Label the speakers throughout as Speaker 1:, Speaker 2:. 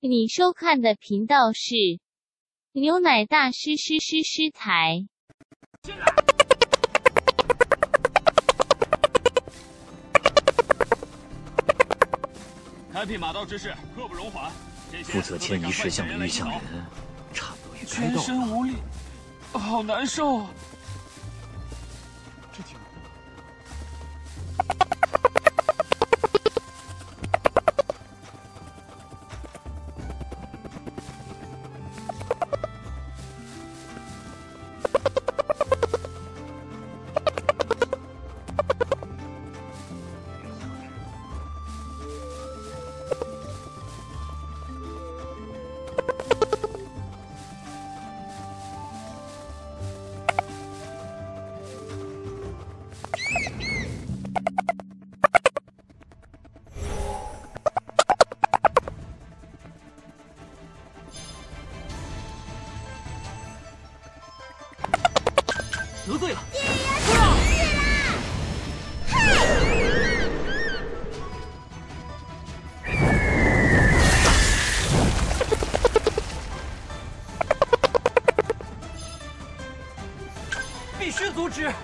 Speaker 1: 你收看的频道是牛奶大师师师师台。
Speaker 2: 开辟马道之事，刻不容缓。
Speaker 3: 负责迁移事项的玉像人，差不多也该到了。
Speaker 2: 全身无力，好难受。这
Speaker 3: 是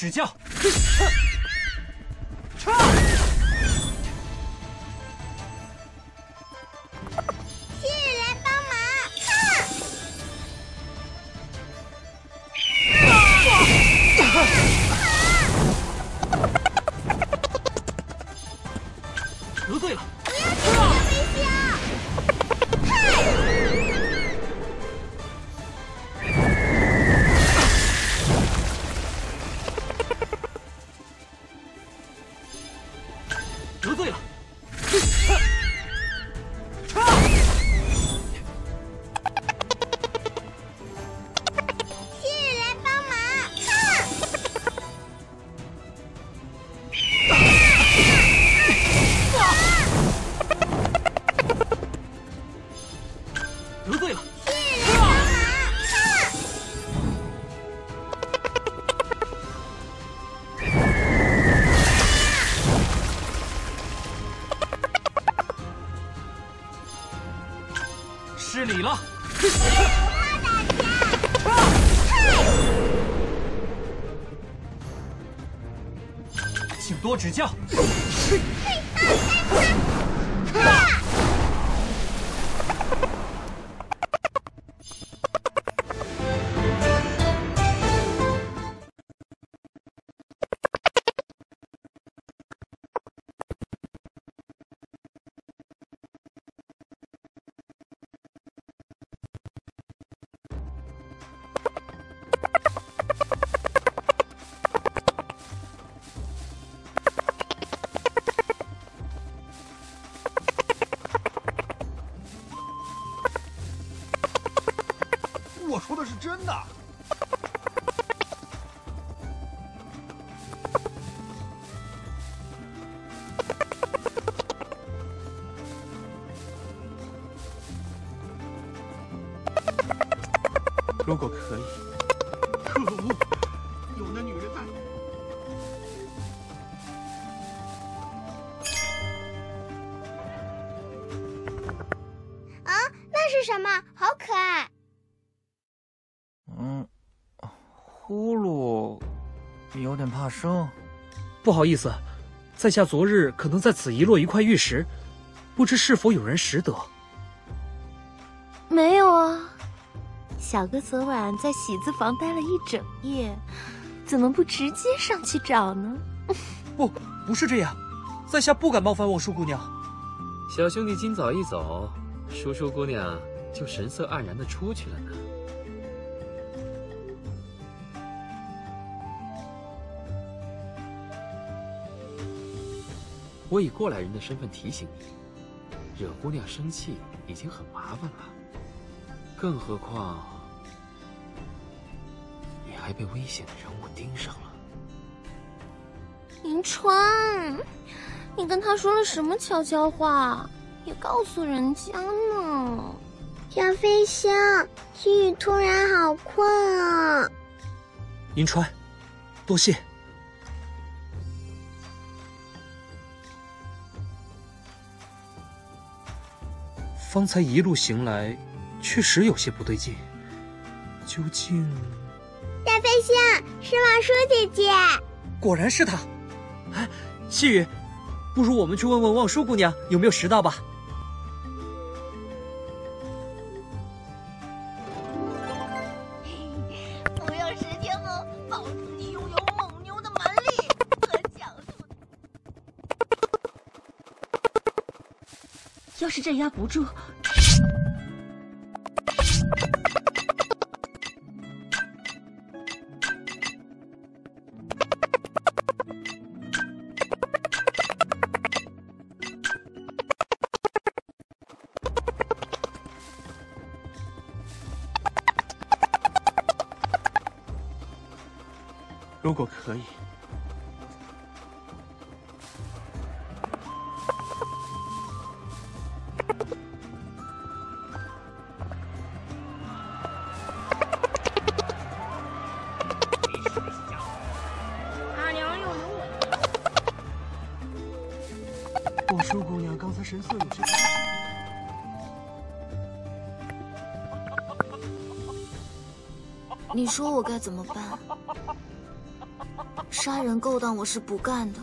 Speaker 3: 指教。
Speaker 4: 如果可以，可恶，有那女人在。
Speaker 5: 啊，那是什么？好可爱！
Speaker 6: 嗯，呼噜你有点怕生。
Speaker 7: 不好意思，在下昨日可能在此遗落一块玉石，不不知是否有人拾得？
Speaker 8: 没有啊，小哥昨晚在喜字房待了一整夜，怎么不直接上去找呢？
Speaker 7: 不，不是这样，在下不敢冒犯望舒姑娘。
Speaker 9: 小兄弟今早一走，舒舒姑娘就神色黯然的出去了呢。我以过来人的身份提醒你，惹姑娘生气已经很麻烦了，更何况你还被危险的人物盯上了。
Speaker 8: 银川，你跟他说了什么悄悄话？也告诉人家呢。
Speaker 3: 小飞象，细雨突然好困啊！
Speaker 7: 银川，多谢。方才一路行来，确实有些不对劲。究竟……
Speaker 3: 小飞象是望舒姐姐，
Speaker 7: 果然是她。哎，细雨，不如我们去问问望舒姑娘有没有拾到吧。
Speaker 10: 不用十天后，保证你拥有蒙牛的蛮力和强速。
Speaker 8: 要是镇压不住，
Speaker 11: 可以，
Speaker 10: 阿娘又有我。
Speaker 11: 望舒姑娘刚才神色有些……
Speaker 8: 你说我该怎么办？杀人勾当我是不干的，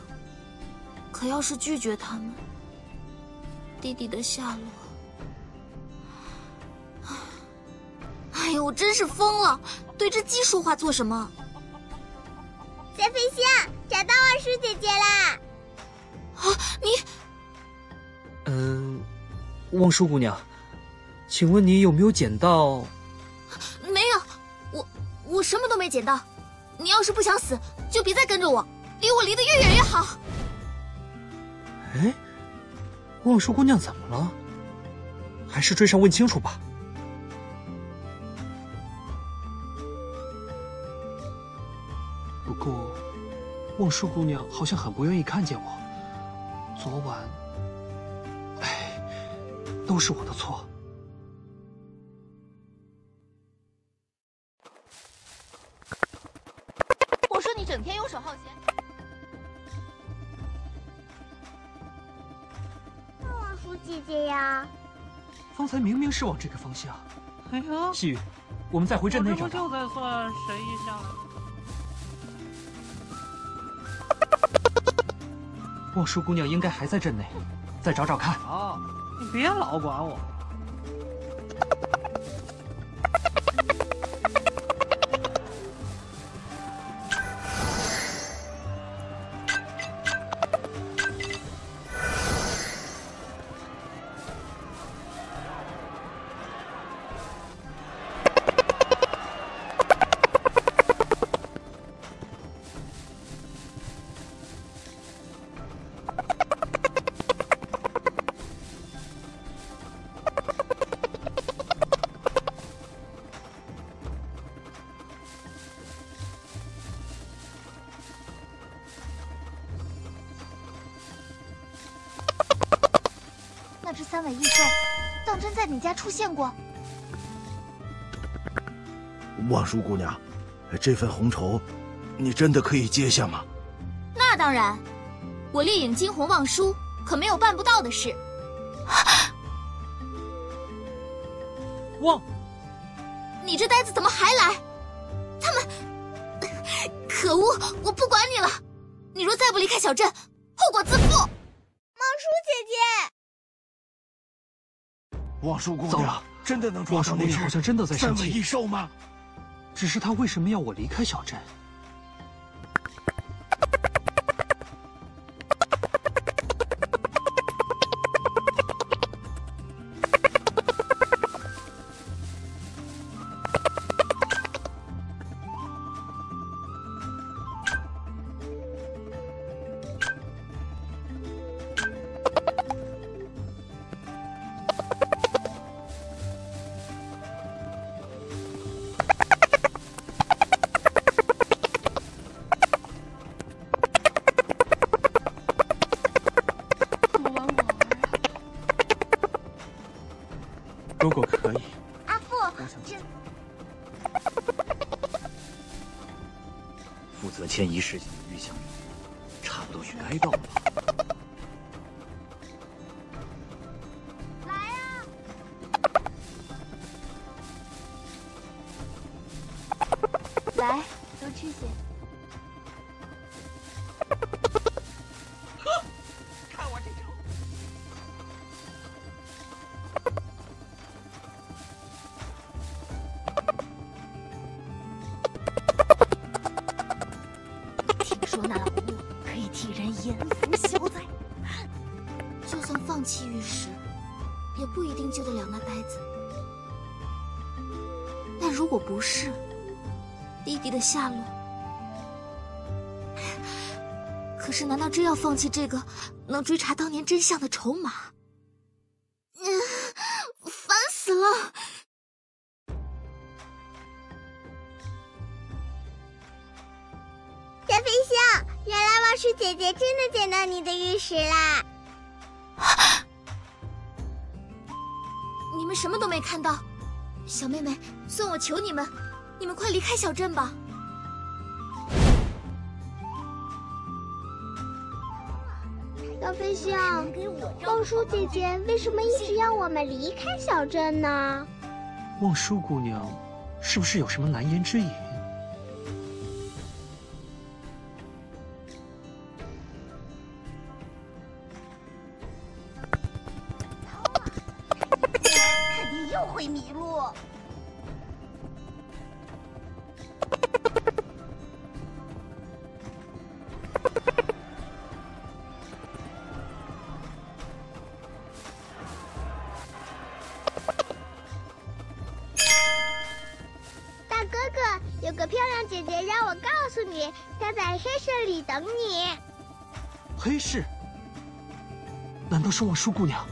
Speaker 8: 可要是拒绝他们，弟弟的下落……哎呀，我真是疯了！对只鸡说话做什么？
Speaker 3: 小飞仙找到二叔姐姐啦！
Speaker 8: 啊，你……
Speaker 7: 嗯，望舒姑娘，请问你有没有捡到？
Speaker 8: 没有，我我什么都没捡到。你要是不想死，就别再跟着我，离我离得越远越好。
Speaker 7: 哎，望舒姑娘怎么了？还是追上问清楚吧。
Speaker 11: 不过，望舒姑娘好像很不愿意看见我。昨晚，哎，都是我的错。
Speaker 3: 姐姐呀，
Speaker 11: 方才明明是往这个方向。
Speaker 7: 哎呀，细雨，我们再回镇内找找。
Speaker 1: 就在算神医下。
Speaker 7: 望舒姑娘应该还在镇内，再找找看。
Speaker 1: 好，你别老管我。
Speaker 10: 在你家出现过？
Speaker 4: 望舒姑娘，这份红绸，你真的可以接下吗？
Speaker 8: 那当然，我烈影惊鸿望舒，可没有办不到的事。
Speaker 7: 望，
Speaker 8: 你这呆子怎么还来？他们，可恶！我不管你了，你若再不离开小镇，后果自负。
Speaker 12: 望舒姑娘
Speaker 7: 糟了，
Speaker 12: 真的能抓
Speaker 7: 望舒姑
Speaker 12: 到那只
Speaker 7: 娘好像真的在生气
Speaker 12: 三尾异。兽吗？
Speaker 7: 只是她为什么要我离开小镇？
Speaker 13: 负责迁移事情的预想，差不多也该到了吧？
Speaker 8: 来，多吃些。弟弟的下落，可是难道真要放弃这个能追查当年真相的筹码？嗯，烦死了！
Speaker 3: 小飞象，原来望舒姐姐真的捡到你的玉石啦！
Speaker 8: 你们什么都没看到，小妹妹，算我求你们，你们快离开小镇吧。
Speaker 3: 小飞象，望舒姐姐为什么一直要我们离开小镇呢？
Speaker 7: 望舒姑娘，是不是有什么难言之隐？
Speaker 3: 等你。
Speaker 7: 黑市？难道是望舒姑娘？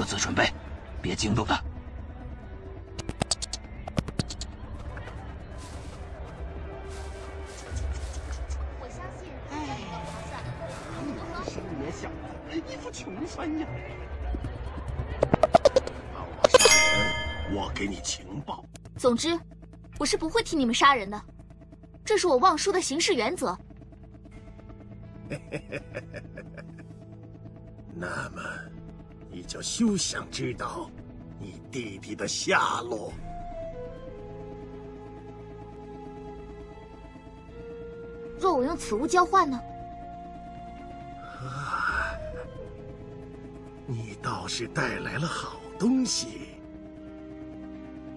Speaker 13: 各自准备，别惊动他。
Speaker 8: 我相信，
Speaker 12: 生也小了，一副穷酸样。
Speaker 4: 帮我杀人，我给你情报。
Speaker 8: 总之，我是不会替你们杀人的，这是我望舒的行事原则。
Speaker 4: 那么，你就休想知道你弟弟的下落。
Speaker 8: 若我用此物交换呢？
Speaker 4: 啊，你倒是带来了好东西。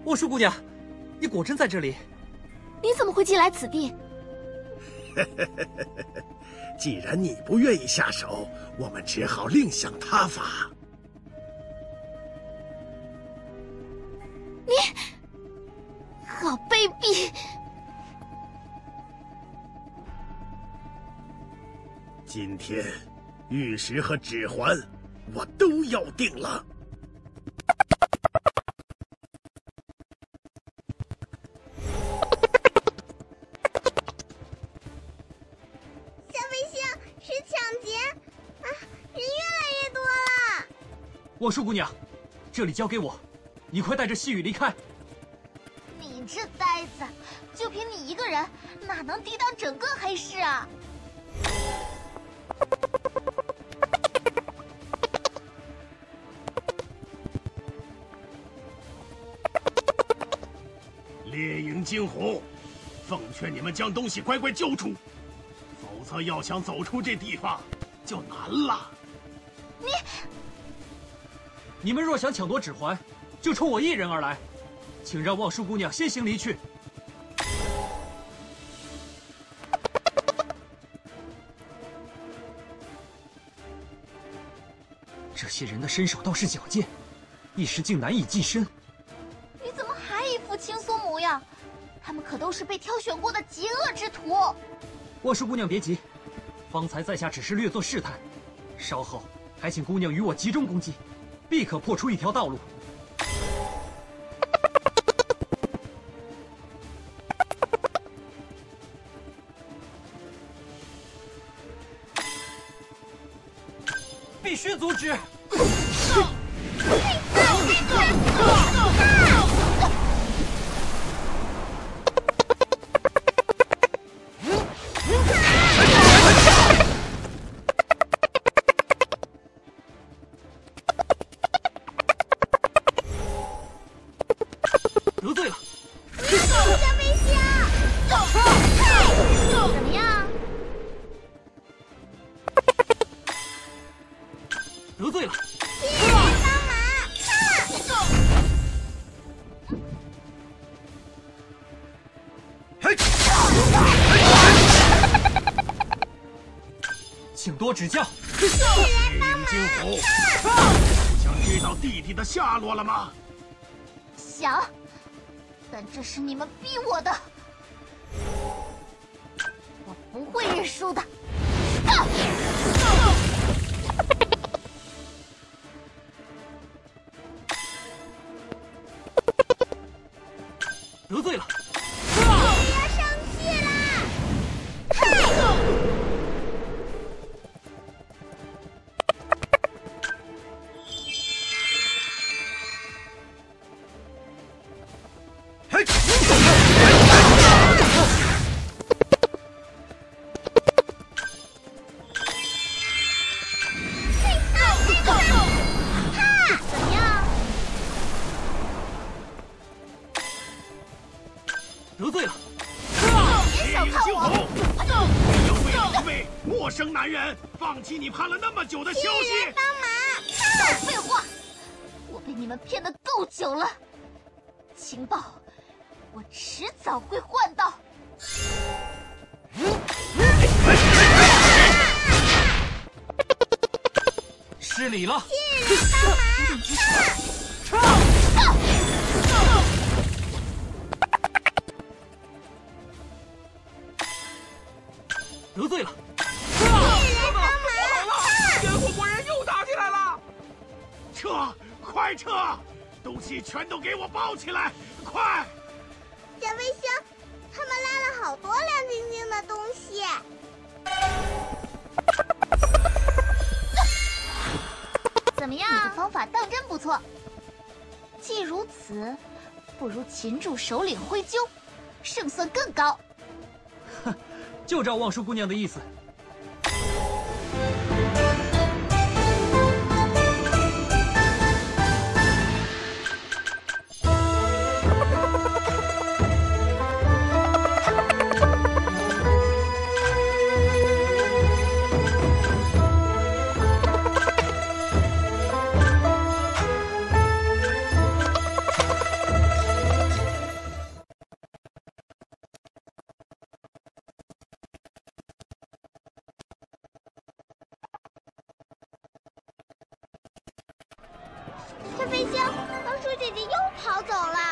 Speaker 14: 我说姑娘，你果真在这里？
Speaker 15: 你怎么会进来此地？
Speaker 4: 既然你不愿意下手，我们只好另想他法。
Speaker 15: 卑鄙！
Speaker 4: 今天，玉石和指环，我都要定了。
Speaker 3: 小飞星是抢劫啊！人越来越多了。
Speaker 7: 望舒姑娘，这里交给我，你快带着细雨离开。
Speaker 8: 整个黑市啊？
Speaker 4: 猎鹰惊鸿，奉劝你们将东西乖乖交出，否则要想走出这地方就难了。
Speaker 8: 你，
Speaker 7: 你们若想抢夺指环，就冲我一人而来，请让望舒姑娘先行离去。这些人的身手倒是矫健，一时竟难以近身。
Speaker 8: 你怎么还一副轻松模样？他们可都是被挑选过的极恶之徒。
Speaker 7: 我说姑娘别急，方才在下只是略作试探，稍后还请姑娘与我集中攻击，必可破出一条道路。必须阻止！得多指教。
Speaker 4: 猎鹰惊鸿，想知道弟弟的下落了吗？
Speaker 8: 想，但这是你们逼我的，我不会认输的。啊
Speaker 7: 得罪了，
Speaker 4: 放弃你盼了那么久的消息？
Speaker 3: 帮忙！
Speaker 8: 少废话！我被你们骗的够久了，情报我迟早会换到。
Speaker 7: 失礼了，得罪了，
Speaker 4: 全都给我包起来！快！
Speaker 3: 小飞星，他们拉了好多亮晶晶的东西。
Speaker 8: 怎么样？你的方法当真不错。既如此，不如擒住首领灰鸠，胜算更高。
Speaker 7: 哼 就照望舒姑娘的意思。
Speaker 3: 跑走了。